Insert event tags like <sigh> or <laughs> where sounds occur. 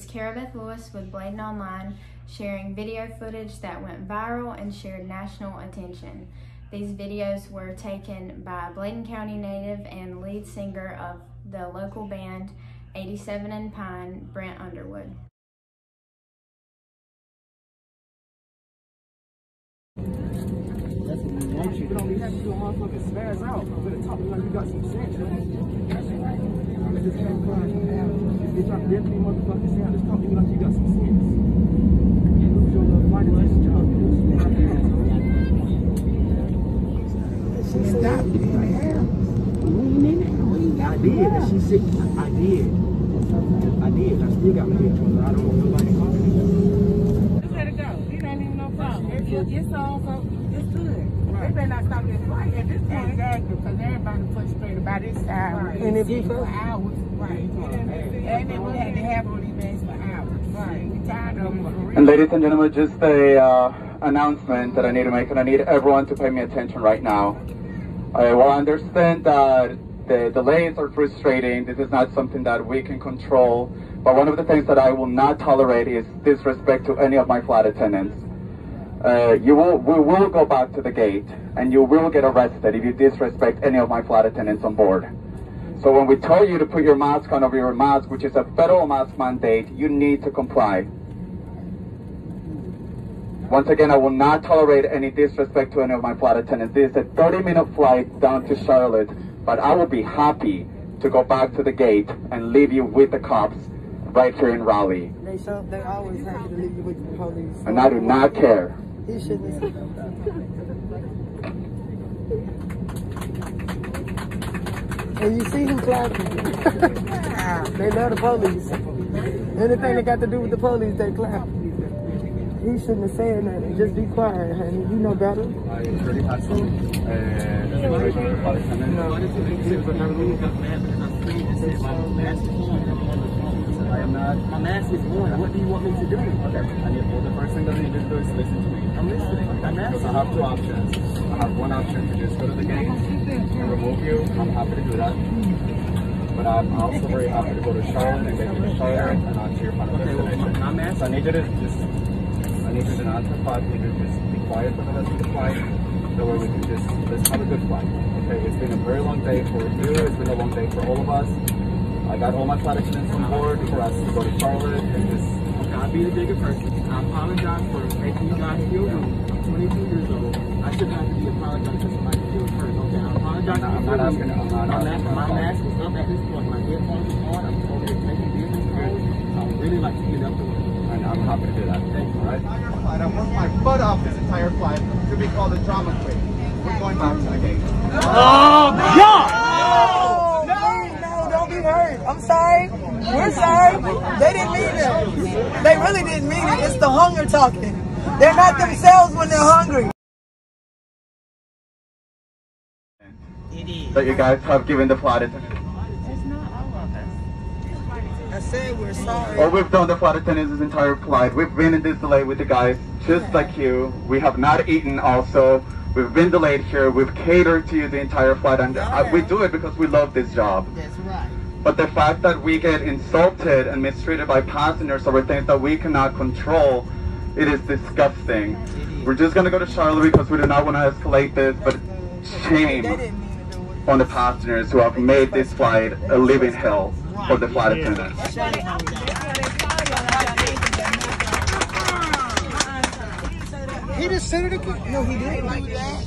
It's Cara Beth Lewis with Bladen Online, sharing video footage that went viral and shared national attention. These videos were taken by Bladen County native and lead singer of the local band 87 and Pine, Brent Underwood. You out. Got some sense, Bitch, I'm definitely motherfucking saying, let's talk to me like you got some sense. You lose your little job. She stopped me. I did. She said, I did. I did. I still got my headphones. I don't want nobody talking to me. Just let it go. It ain't even no problem. You get on, so it's good. They better not stop this fight at this point. Exactly, because everybody frustrated by this side. Right. And if you for hours. Right. And then we had to have all these things for hours. Right. We tired of them. And ladies and gentlemen, just a uh, announcement that I need to make, and I need everyone to pay me attention right now. I will understand that the delays are frustrating. This is not something that we can control. But one of the things that I will not tolerate is disrespect to any of my flight attendants. Uh, you will, we will go back to the gate, and you will get arrested if you disrespect any of my flight attendants on board. So when we tell you to put your mask on over your mask, which is a federal mask mandate, you need to comply. Once again, I will not tolerate any disrespect to any of my flight attendants. This is a 30-minute flight down to Charlotte, but I will be happy to go back to the gate and leave you with the cops right here in Raleigh. They show, they always have to leave you with the police. And I do not care. He shouldn't have And you see him clapping. <laughs> they love the police. Anything that got to do with the police, they clap. He shouldn't have said nothing. Just be quiet, honey. You know better. I am not. My mask is on. What do you want me to do? Okay. I need, well, the first thing that I need to do is listen to me. I'm listening. I'm Because I have two options. I have one option to just go to the gate and remove you. I'm happy to do that. But I'm also very happy to go to Charlotte and get you to Charlotte and not to your final Okay, well, destination. I'm asking. So I need you to just, I need you to not to fight. I need you to just be quiet for the rest of the flight. That we can just, let's have a good flight. Okay, it's been a very long day for you. It's been a long day for all of us. I got all my flight attendants on board for us to go to Charlotte and just I'll be the bigger person. I apologize for making you guys feel rude. I'm 22 years old. I shouldn't have to be apologizing for somebody feels hurt. Okay, I apologize. I'm not- I'm not asking- I'm not my asking mask, my mask is up at this point. My headphones are on. I'm over here taking business calls. I would really like to get up to it. and I'm happy to do that. Thank you. All right. entire flight. I worked my butt off this entire flight to be called a drama queen. We're going back to the gate. No, oh, no, don't be hurt. I'm sorry. We're sorry. They didn't mean it. They really didn't mean it. It's the hunger talking. They're not themselves when they're hungry. That you guys have given the flight attendants. I said we're sorry. All we've done the flight attendants this entire flight. We've been in this delay with the guys, just like you. We have not eaten also. We've been delayed here. We've catered to you the entire flight, and uh, we do it because we love this job. That's right. But the fact that we get insulted and mistreated by passengers over things that we cannot control, it is disgusting. We're just gonna go to Charlotte because we do not want to escalate this, but shame on the passengers who have made this flight a living hell for the flight attendants. He just said it again. No, he didn't like that.